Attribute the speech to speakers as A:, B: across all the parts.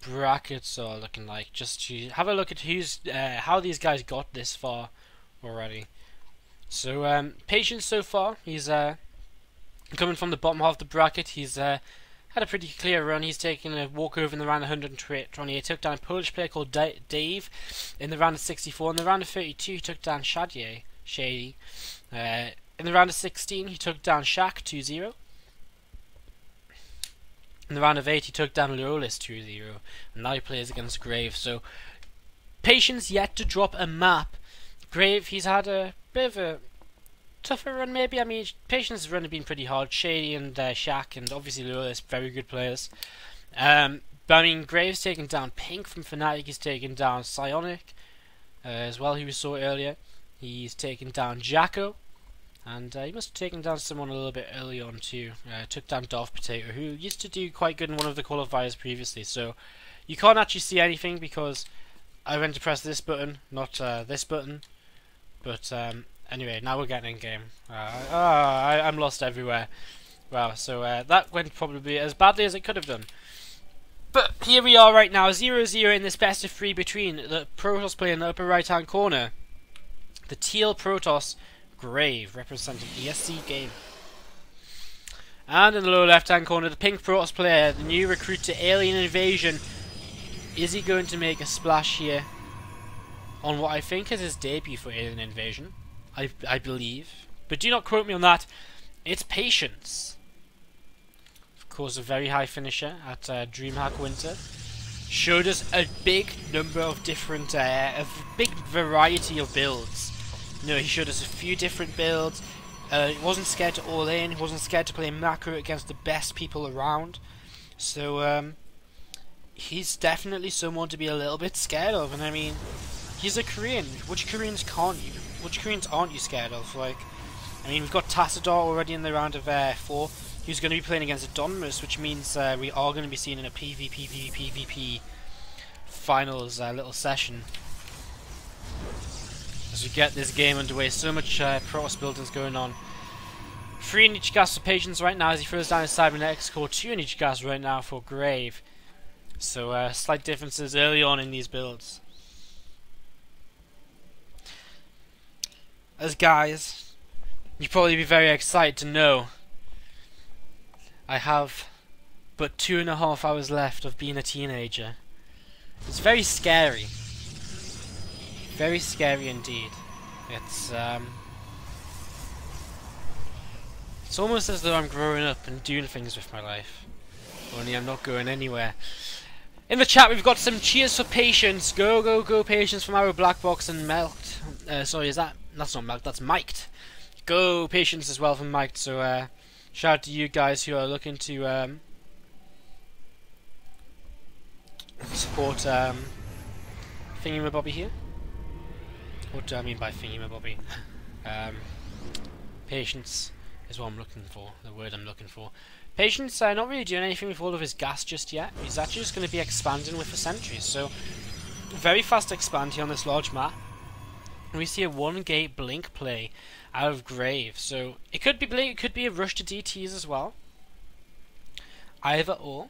A: brackets are looking like. Just to have a look at who's uh, how these guys got this far already. So um, patience so far. He's uh, coming from the bottom half of the bracket. He's uh, had a pretty clear run. He's taken a walkover in the round of 128. Took down a Polish player called Dave in the round of 64. In the round of 32, he took down Shadier, Shady. Uh, in the round of 16, he took down Shaq 2 0. In the round of 8, he took down Leolis 2 0. And now he plays against Grave. So, Patience yet to drop a map. Grave, he's had a bit of a tougher run, maybe. I mean, Patience's run has been pretty hard. Shady and uh, Shaq, and obviously Leolis, very good players. Um, but I mean, Graves taken down Pink from Fnatic. He's taken down Psionic uh, as well, who we saw earlier. He's taken down Jacko. And uh, he must have taken down someone a little bit early on too. Uh, took down Darth Potato, who used to do quite good in one of the qualifiers previously. So you can't actually see anything because I went to press this button, not uh, this button. But um, anyway, now we're getting in game. Uh, oh, I, am lost everywhere. Wow, so uh, that went probably as badly as it could have done. But here we are right now, 0-0 in this best of three between the Protoss player in the upper right hand corner. The Teal Protoss Grave, representing ESC game. And in the lower left hand corner, the Pink Protoss player, the new recruit to Alien Invasion. Is he going to make a splash here on what I think is his debut for Alien Invasion? I, I believe. But do not quote me on that. It's Patience. Of course, a very high finisher at uh, DreamHack Winter. Showed us a big number of different, uh, a big variety of builds know, he showed us a few different builds. Uh, he wasn't scared to all in. He wasn't scared to play macro against the best people around. So um, he's definitely someone to be a little bit scared of. And I mean, he's a Korean. Which Koreans can't you? Which Koreans aren't you scared of? Like, I mean, we've got Tassadar already in the round of uh, four. He's going to be playing against Adommus, which means uh, we are going to be seeing in a PvP, PvP, PvP finals uh, little session as we get this game underway. So much uh, Protoss buildings going on. Three in each gas for Patience right now as he throws down his Cybernetics Core. Two in each gas right now for Grave. So uh, slight differences early on in these builds. As guys, you'd probably be very excited to know I have but two and a half hours left of being a teenager. It's very scary. Very scary indeed. It's um, it's almost as though I'm growing up and doing things with my life. Only I'm not going anywhere. In the chat, we've got some cheers for patience. Go, go, go, patience from our black box and milked. Uh, sorry, is that? That's not milked. That's mic'd. Go, patience as well from mic'd. So, uh, shout out to you guys who are looking to um, support um, Bobby here. What do I mean by thingy, Bobby? Um, patience is what I'm looking for, the word I'm looking for. Patience, uh, not really doing anything with all of his gas just yet. He's actually just going to be expanding with the sentries, so very fast expand here on this large map. We see a one gate blink play out of Grave, so it could be blink, it could be a rush to DTs as well. Either or.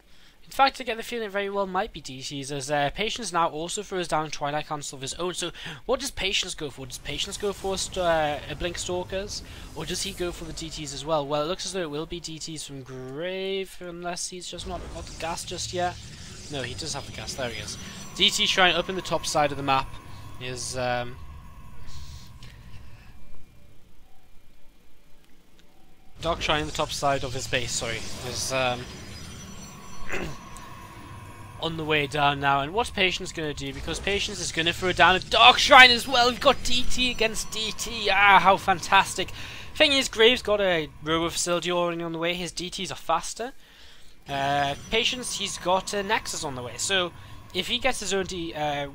A: In fact, I get the feeling it very well might be DTs, as uh, Patience now also throws down Twilight Council of his own. So, what does Patience go for? Does Patience go for uh, Blink Stalkers, or does he go for the DTs as well? Well, it looks as though it will be DTs from Grave, unless he's just not got the gas just yet. No, he does have the gas. There he is. DT shrine up in the top side of the map is. Um, Dark Shrine in the top side of his base, sorry, is um, on the way down now. And what's Patience going to do? Because Patience is going to throw down a Dark Shrine as well. We've got DT against DT. Ah, how fantastic. Thing is, Graves got a robo facility already on the way. His DTs are faster. Uh, Patience, he's got a Nexus on the way. So, if he gets his own D, uh,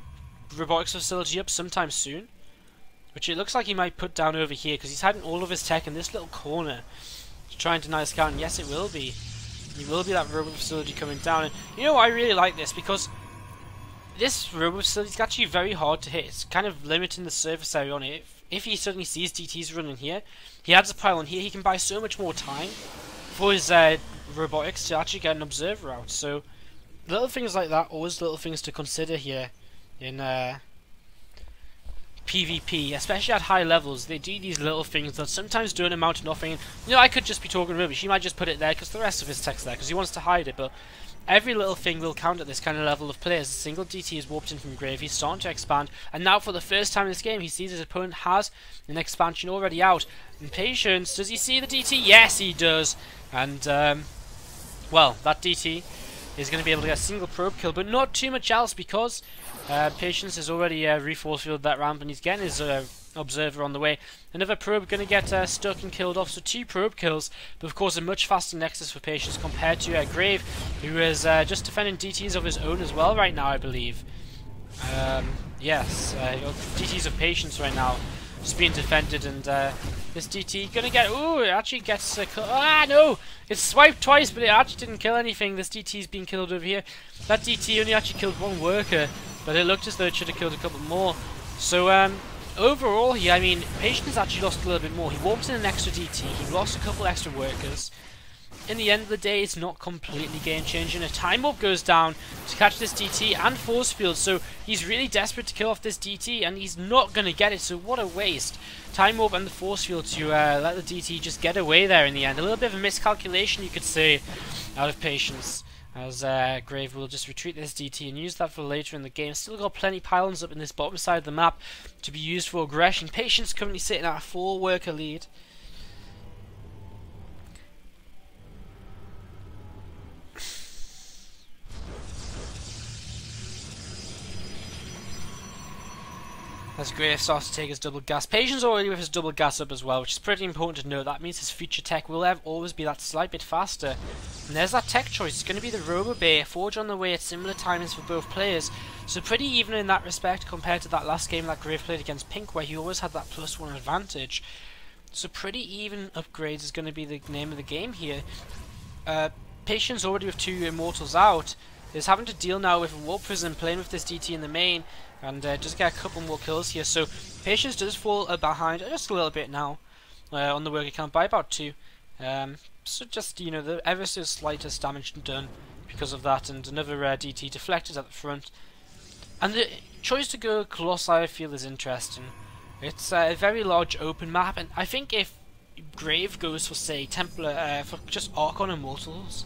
A: robotics facility up sometime soon, which it looks like he might put down over here, because he's hiding all of his tech in this little corner to try and deny scout, and yes, it will be. There will be that robot facility coming down. And you know, I really like this because this robot facility is actually very hard to hit. It's kind of limiting the surface area on it. If, if he suddenly sees DTs running here, he adds a pile on here, he can buy so much more time for his uh, robotics to actually get an observer out. So little things like that, always little things to consider here in uh, PvP, especially at high levels. They do these little things that sometimes don't amount to nothing. You know, I could just be talking rubbish. He might just put it there because the rest of his text there because he wants to hide it, but every little thing will count at this kind of level of players. A single DT is warped in from grave. He's starting to expand, and now for the first time in this game, he sees his opponent has an expansion already out. In patience, does he see the DT? Yes, he does. And um, well, that DT is going to be able to get a single probe kill, but not too much else because uh, Patience has already uh, reforce that ramp and he's getting his uh, observer on the way. Another probe going to get uh, stuck and killed off, so two probe kills, but of course a much faster Nexus for Patience compared to uh, Grave, who is uh, just defending DTs of his own as well right now, I believe. Um, yes, uh, DTs of Patience right now, just being defended and uh, this DT gonna get. Ooh, it actually gets. Uh, ah, no! It's swiped twice, but it actually didn't kill anything. This DT's being killed over here. That DT only actually killed one worker, but it looked as though it should have killed a couple more. So, um, overall here, I mean, Patient has actually lost a little bit more. He warped in an extra DT, he lost a couple extra workers, in the end of the day, it's not completely game-changing. A time warp goes down to catch this DT and force field, so he's really desperate to kill off this DT, and he's not going to get it, so what a waste. Time warp and the force field to uh, let the DT just get away there in the end. A little bit of a miscalculation, you could say, out of patience. As uh, Grave will just retreat this DT and use that for later in the game. Still got plenty pylons up in this bottom side of the map to be used for aggression. Patience currently sitting at a 4 worker lead. As Grave starts to take his double gas. Patience already with his double gas up as well, which is pretty important to know. That means his future tech will have always be that slight bit faster. And there's that tech choice. It's going to be the Robo Bay. Forge on the way at similar timings for both players. So pretty even in that respect compared to that last game that Grave played against Pink, where he always had that plus one advantage. So pretty even upgrades is going to be the name of the game here. Uh, Patience already with two Immortals out is having to deal now with Warp Prism playing with this DT in the main and uh, just get a couple more kills here. So Patience does fall behind just a little bit now uh, on the worker count by about two. Um, so just you know the ever so slightest damage done because of that, and another uh, DT deflected at the front. And the choice to go Colossi I feel is interesting. It's uh, a very large open map, and I think if Grave goes for say Templar for just Archon Immortals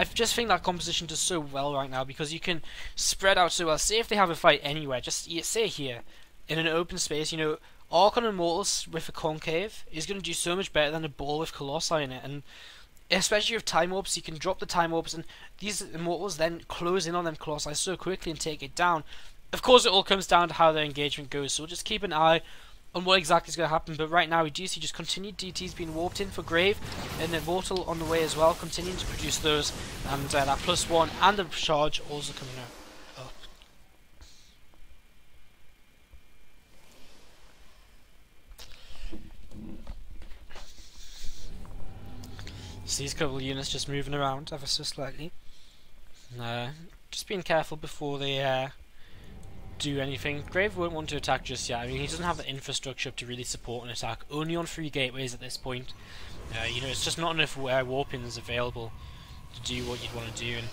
A: I just think that composition does so well right now because you can spread out so well. Say if they have a fight anywhere, just say here in an open space, you know, Archon Immortals with a concave is going to do so much better than a ball with Colossi in it, and especially with time orbs, you can drop the time orbs, and these Immortals then close in on them Colossi so quickly and take it down. Of course, it all comes down to how their engagement goes, so just keep an eye on what exactly is going to happen, but right now we do see just continued DTs being warped in for Grave, and Immortal on the way as well, continuing to produce those, and uh, that plus one and the charge also coming up. See these couple of units just moving around ever so slightly. Uh, just being careful before they uh, do anything. Grave won't want to attack just yet. I mean, he doesn't have the infrastructure to really support an attack. Only on three gateways at this point. Uh, you know, it's just not enough uh, warpings available to do what you'd want to do. And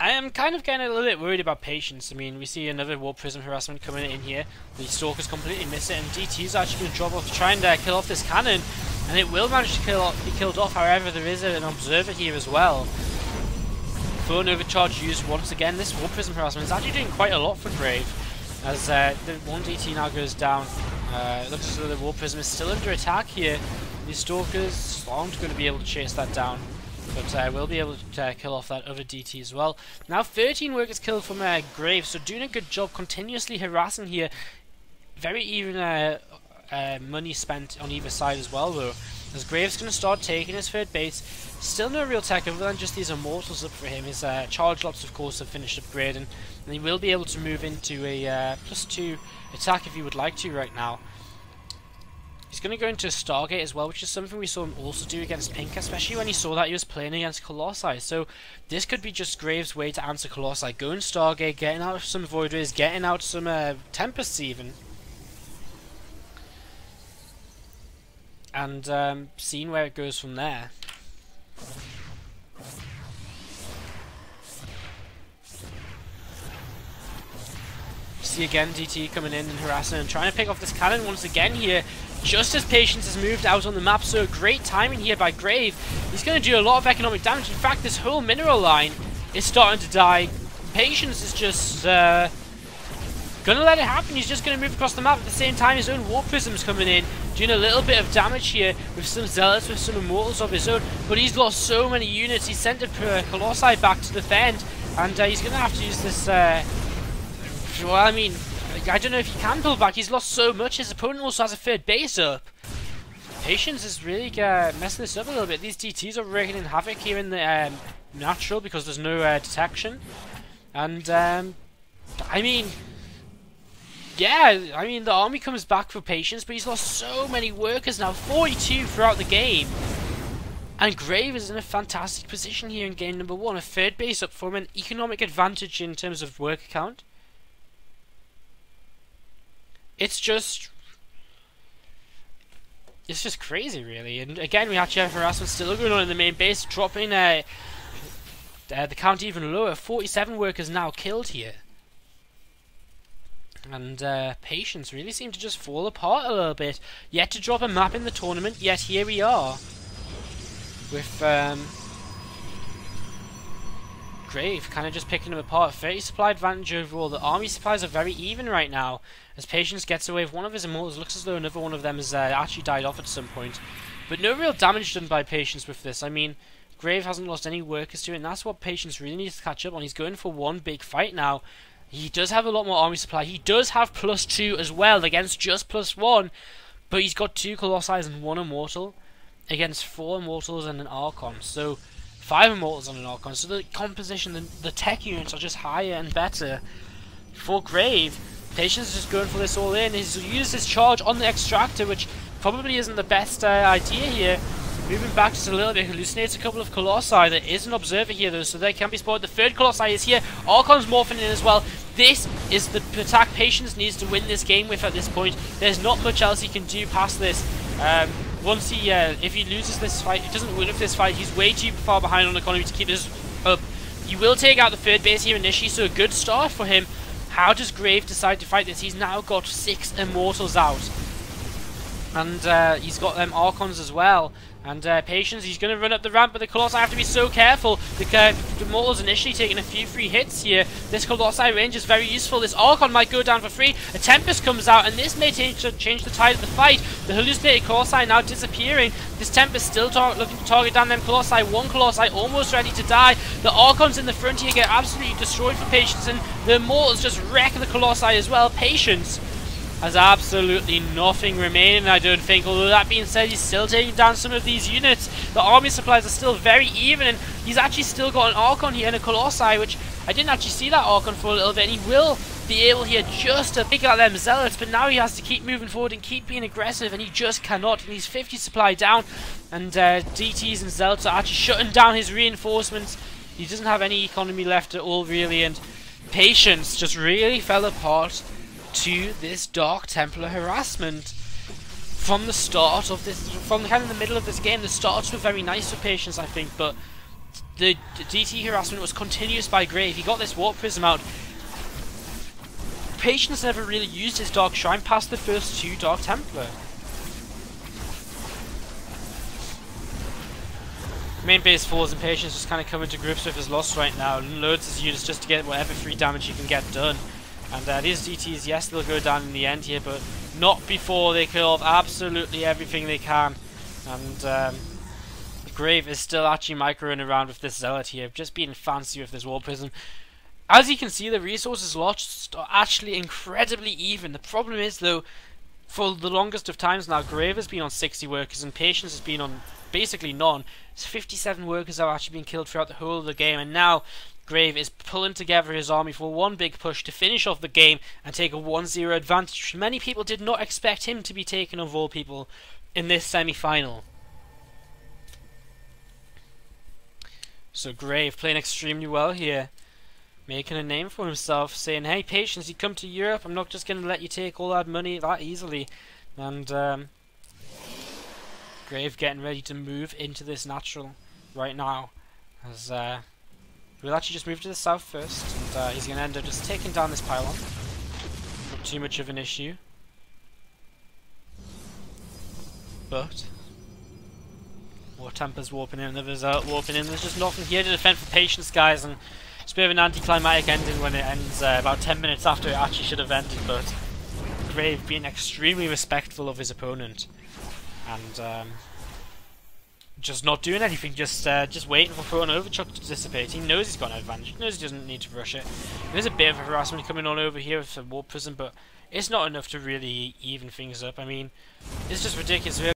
A: I am kind of getting a little bit worried about patience. I mean, we see another warp prism harassment coming in here. The stalkers completely miss it, and DT is actually going to drop off to try and uh, kill off this cannon. And it will manage to kill be killed off. However, there is an observer here as well. Photon overcharge used once again. This warp prism harassment is actually doing quite a lot for Grave. As uh, the one DT now goes down, uh, looks as though the Warp Prism is still under attack here. The Stalkers aren't going to be able to chase that down, but uh, will be able to uh, kill off that other DT as well. Now 13 workers killed from uh, Grave, so doing a good job continuously harassing here. Very even uh, uh, money spent on either side as well though. As Graves going to start taking his third base. Still no real tech other than just these immortals up for him. His uh, charge lots of course have finished upgrading. And he will be able to move into a uh, plus two attack if he would like to right now. He's going to go into Stargate as well, which is something we saw him also do against Pink, especially when he saw that he was playing against Colossi. So this could be just Graves' way to answer Colossi. Going Stargate, getting out of some Void Rays, getting out some uh, Tempests even. And um, seeing where it goes from there. See again DT coming in and harassing and trying to pick off this cannon once again here. Just as Patience has moved out on the map, so great timing here by Grave. He's going to do a lot of economic damage. In fact, this whole mineral line is starting to die. Patience is just uh, Gonna let it happen, he's just gonna move across the map at the same time his own Warp Prism's coming in, doing a little bit of damage here with some Zealots, with some Immortals of his own, but he's lost so many units, he's sent a Colossi back to defend, and uh, he's gonna have to use this, uh, well I mean, I don't know if he can pull back, he's lost so much, his opponent also has a third base up. Patience is really uh, messing this up a little bit, these DTs are wreaking havoc here in the um, natural because there's no uh, detection, and um, I mean, yeah, I mean, the army comes back for patience, but he's lost so many workers now, 42 throughout the game. And Grave is in a fantastic position here in game number one, a third base up for him, an economic advantage in terms of worker count. It's just... It's just crazy, really. And again, we actually have harassment still going on in the main base, dropping uh, uh, the count even lower. 47 workers now killed here. And uh, Patience really seemed to just fall apart a little bit. Yet to drop a map in the tournament, yet here we are. With um, Grave kind of just picking them apart. 30 supply advantage overall. The army supplies are very even right now. As Patience gets away with one of his immortals, looks as though another one of them has uh, actually died off at some point. But no real damage done by Patience with this. I mean, Grave hasn't lost any workers to it, and that's what Patience really needs to catch up on. He's going for one big fight now. He does have a lot more army supply. He does have plus two as well against just plus one. But he's got two Colossi and one Immortal against four Immortals and an Archon. So five Immortals and an Archon. So the composition, the, the tech units are just higher and better. For Grave, Patience is just going for this all in. He's used his charge on the Extractor, which probably isn't the best uh, idea here. Moving back just a little bit, hallucinates a couple of Colossi. There is an Observer here though, so they can be spotted. The third Colossi is here. Archon's morphing in as well. This is the attack Patience needs to win this game with at this point. There's not much else he can do past this. Um, once he, uh, if he loses this fight, he doesn't win this fight, he's way too far behind on economy to keep this up. He will take out the third base here initially, so a good start for him. How does Grave decide to fight this? He's now got six Immortals out. And uh, he's got them Archons as well. And uh, Patience, he's going to run up the ramp, but the Colossi have to be so careful. The, the Mortal's initially taking a few free hits here. This Colossi range is very useful. This Archon might go down for free. A Tempest comes out, and this may change, change the tide of the fight. The hallucinated Colossi now disappearing. This Tempest still looking to target down them Colossi. One Colossi almost ready to die. The Archons in the front here get absolutely destroyed for Patience, and the Mortals just wreck the Colossi as well. Patience has absolutely nothing remaining, I don't think. Although that being said, he's still taking down some of these units. The army supplies are still very even, and he's actually still got an Archon here and a Colossi, which I didn't actually see that Archon for a little bit, and he will be able here just to pick out them Zealots, but now he has to keep moving forward and keep being aggressive, and he just cannot, and he's 50 supply down, and uh, DTs and Zealots are actually shutting down his reinforcements. He doesn't have any economy left at all, really, and patience just really fell apart to this Dark Templar harassment. From the start of this, from kind of the middle of this game, the starts were very nice for Patience, I think, but the DT harassment was continuous by Grave. He got this Warp Prism out. Patience never really used his Dark Shrine past the first two Dark Templar. Main base falls and Patience just kind of coming to grips with his loss right now. Loads his units just to get whatever free damage he can get done. And uh, these DTs, yes, they'll go down in the end here, but not before they kill off absolutely everything they can. And um, Grave is still actually microing around with this Zealot here, just being fancy with this Warp Prism. As you can see, the resources lost are actually incredibly even. The problem is, though, for the longest of times now, Grave has been on 60 workers and Patience has been on basically none. 57 workers have actually been killed throughout the whole of the game, and now Grave is pulling together his army for one big push to finish off the game and take a 1-0 advantage. Many people did not expect him to be taken of all people in this semi-final. So Grave playing extremely well here. Making a name for himself, saying, hey, Patience, you come to Europe, I'm not just going to let you take all that money that easily. And, um, Grave getting ready to move into this natural right now. As, uh, We'll actually just move to the south first, and uh, he's going to end up just taking down this pylon. Not too much of an issue. But more Tempests warping in, others are warping in. There's just nothing here to defend for patience, guys, and it's a bit of an anticlimactic ending when it ends uh, about 10 minutes after it actually should have ended, but Grave being extremely respectful of his opponent and um, just not doing anything, just uh, just waiting for Photon Overcharge to dissipate. He knows he's got an advantage, he knows he doesn't need to rush it. There's a bit of harassment coming on over here with the Warp Prism, but it's not enough to really even things up. I mean, it's just ridiculous.